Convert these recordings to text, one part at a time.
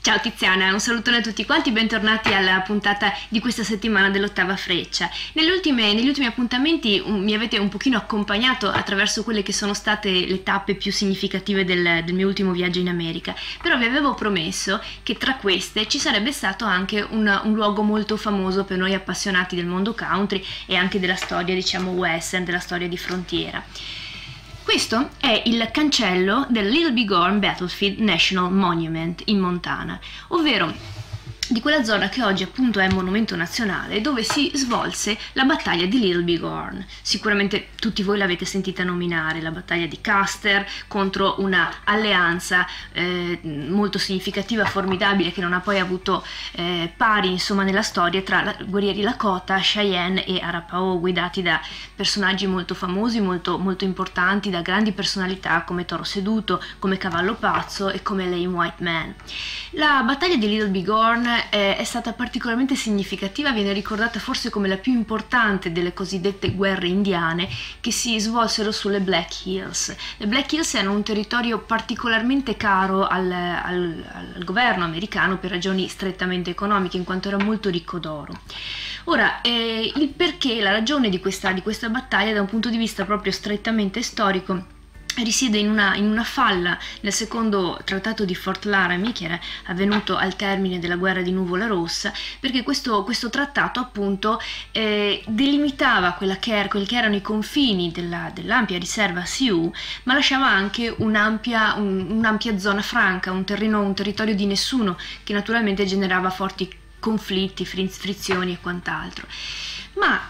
Ciao Tiziana, un salutone a tutti quanti, bentornati alla puntata di questa settimana dell'ottava freccia. Negli ultimi appuntamenti um, mi avete un pochino accompagnato attraverso quelle che sono state le tappe più significative del, del, mio ultimo viaggio in America, però vi avevo promesso che tra queste ci sarebbe stato anche un, un luogo molto famoso per noi appassionati del mondo country e anche della storia, diciamo, western, della storia di frontiera. Questo è il cancello del Little Bighorn Battlefield National Monument in Montana, ovvero di quella zona che oggi appunto è monumento nazionale dove si svolse la battaglia di Little Bighorn. Sicuramente tutti voi l'avete sentita nominare, la battaglia di Custer contro una alleanza eh, molto significativa, formidabile, che non ha poi avuto eh, pari insomma nella storia tra la, guerrieri Lakota, Cheyenne e Arapaho, guidati da personaggi molto famosi, molto, molto importanti, da grandi personalità come Toro Seduto, come Cavallo Pazzo e come Lame White Man. La battaglia di Little Bighorn è, è stata particolarmente significativa, viene ricordata forse come la più importante delle cosiddette guerre indiane che si svolsero sulle Black Hills. Le Black Hills erano un territorio particolarmente caro al, al, al governo americano per ragioni strettamente economiche, in quanto era molto ricco d'oro. Ora, eh, il perché, la ragione di questa, di questa battaglia da un punto di vista proprio strettamente storico risiede in una, in una, falla nel secondo trattato di Fort Laramie che era avvenuto al termine della guerra di Nuvola Rossa perché questo, questo trattato appunto eh, delimitava che er, quelli che erano i confini della, dell'ampia riserva Sioux ma lasciava anche un'ampia, un, un'ampia zona franca, un, terreno, un territorio di nessuno che naturalmente generava forti conflitti, frizioni e quant'altro. Ma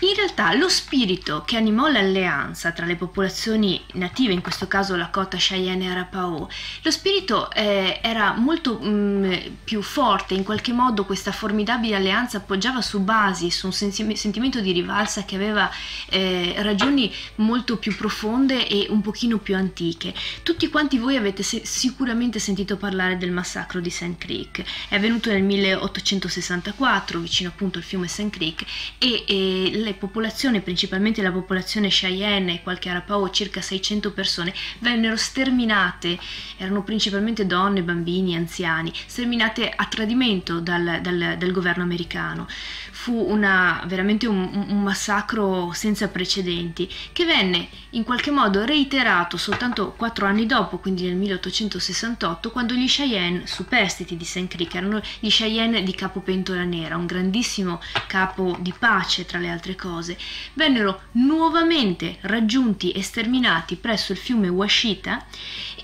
in realtà lo spirito che animò l'alleanza tra le popolazioni native, in questo caso Lakota, Cheyenne e Arapaho, lo spirito eh, era molto mh, mm, più forte, in qualche modo questa formidabile alleanza appoggiava su basi, su un sensi- sentimento di rivalsa che aveva eh, ragioni molto più profonde e un pochino più antiche. Tutti quanti voi avete se- sicuramente sentito parlare del massacro di Sand Creek, è avvenuto nel 1864 vicino appunto al fiume Sand Creek e, e le popolazioni, principalmente la popolazione Cheyenne e qualche Arapaho, circa 600 persone, vennero sterminate, erano principalmente donne, bambini, anziani, sterminate a tradimento dal, dal, dal governo americano. Fu una, veramente un, un massacro senza precedenti che venne in qualche modo reiterato soltanto quattro anni dopo, quindi nel 1868, quando gli Cheyenne, superstiti di St. Creek, erano gli Cheyenne di Capo Pentola Nera, un grandissimo capo di pace tra le altre cose, vennero nuovamente raggiunti e sterminati presso il fiume Washita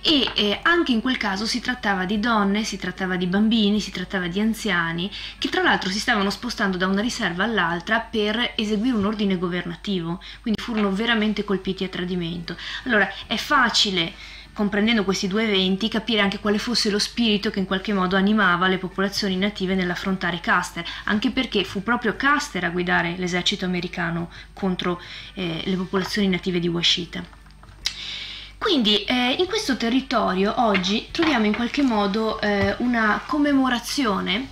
e eh, anche in quel caso si trattava di donne, si trattava di bambini, si trattava di anziani che tra l'altro si stavano spostando da una riserva all'altra per eseguire un ordine governativo, quindi furono veramente colpiti a tradimento. Allora è facile comprendendo questi due eventi, capire anche quale fosse lo spirito che in qualche modo animava le popolazioni native nell'affrontare Custer, anche perché fu proprio Custer a guidare l'esercito americano contro eh, le popolazioni native di Washita. Quindi eh, in questo territorio oggi troviamo in qualche modo eh, una commemorazione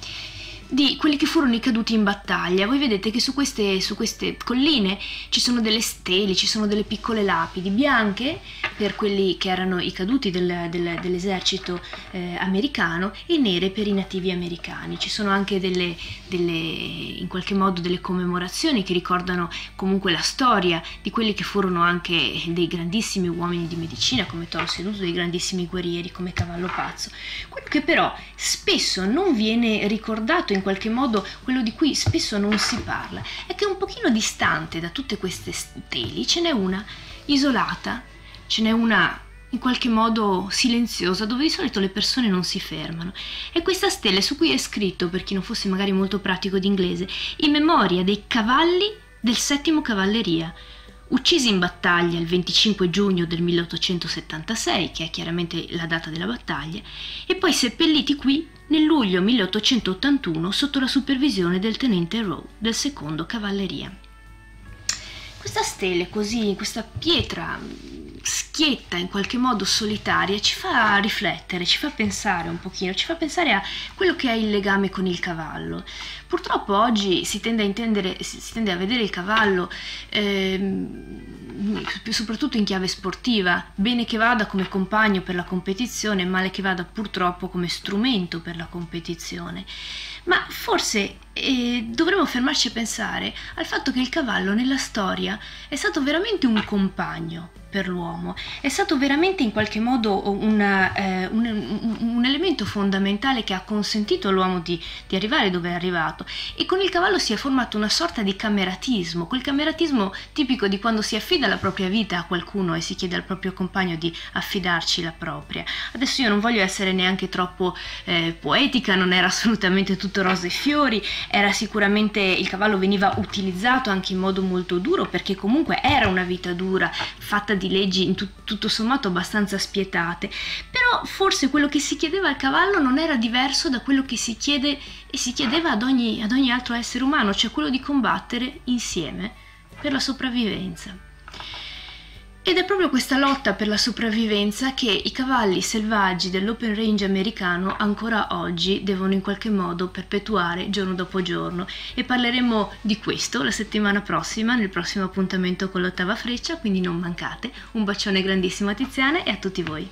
di quelli che furono i caduti in battaglia. Voi vedete che su queste, su queste colline ci sono delle stele, ci sono delle piccole lapidi bianche per quelli che erano i caduti del, del, dell'esercito eh, americano e nere per i nativi americani. Ci sono anche delle, delle, in qualche modo delle commemorazioni che ricordano comunque la storia di quelli che furono anche dei grandissimi uomini di medicina come Toro Seduto, dei grandissimi guerrieri come Cavallo Pazzo. Quello che però spesso non viene ricordato in in qualche modo quello di cui spesso non si parla, è che un pochino distante da tutte queste steli ce n'è una isolata, ce n'è una in qualche modo silenziosa, dove di solito le persone non si fermano. E questa stella su cui è scritto, per chi non fosse magari molto pratico d'inglese, in memoria dei cavalli del settimo cavalleria, uccisi in battaglia il 25 giugno del 1876, che è chiaramente la data della battaglia, e poi seppelliti qui nel luglio 1881 sotto la supervisione del tenente Rowe del secondo cavalleria. Questa stele così, questa pietra schietta, in qualche modo solitaria, ci fa riflettere, ci fa pensare un pochino, ci fa pensare a quello che è il legame con il cavallo. Purtroppo oggi si tende a, intendere, si tende a vedere il cavallo ehm, soprattutto in chiave sportiva, bene che vada come compagno per la competizione, male che vada purtroppo come strumento per la competizione. Ma forse eh, dovremmo fermarci a pensare al fatto che il cavallo nella storia è stato veramente un compagno per l'uomo, è stato veramente in qualche modo una, eh, un, un, elemento fondamentale che ha consentito all'uomo di, di, arrivare dove è arrivato e con il cavallo si è formato una sorta di cameratismo, quel cameratismo tipico di quando si affida la propria vita a qualcuno e si chiede al proprio compagno di affidarci la propria. Adesso io non voglio essere neanche troppo eh, poetica, non era assolutamente tutto rose e fiori, era sicuramente il cavallo veniva utilizzato anche in modo molto duro perché comunque era una vita dura, fatta di leggi in tut- tutto sommato abbastanza spietate, però forse quello che si chiedeva al cavallo non era diverso da quello che si chiede e si chiedeva ad ogni, ad ogni altro essere umano, cioè quello di combattere insieme per la sopravvivenza. Ed è proprio questa lotta per la sopravvivenza che i cavalli selvaggi dell'open range americano ancora oggi devono in qualche modo perpetuare giorno dopo giorno e parleremo di questo la settimana prossima nel prossimo appuntamento con l'ottava freccia, quindi non mancate. Un bacione grandissimo a Tiziana e a tutti voi.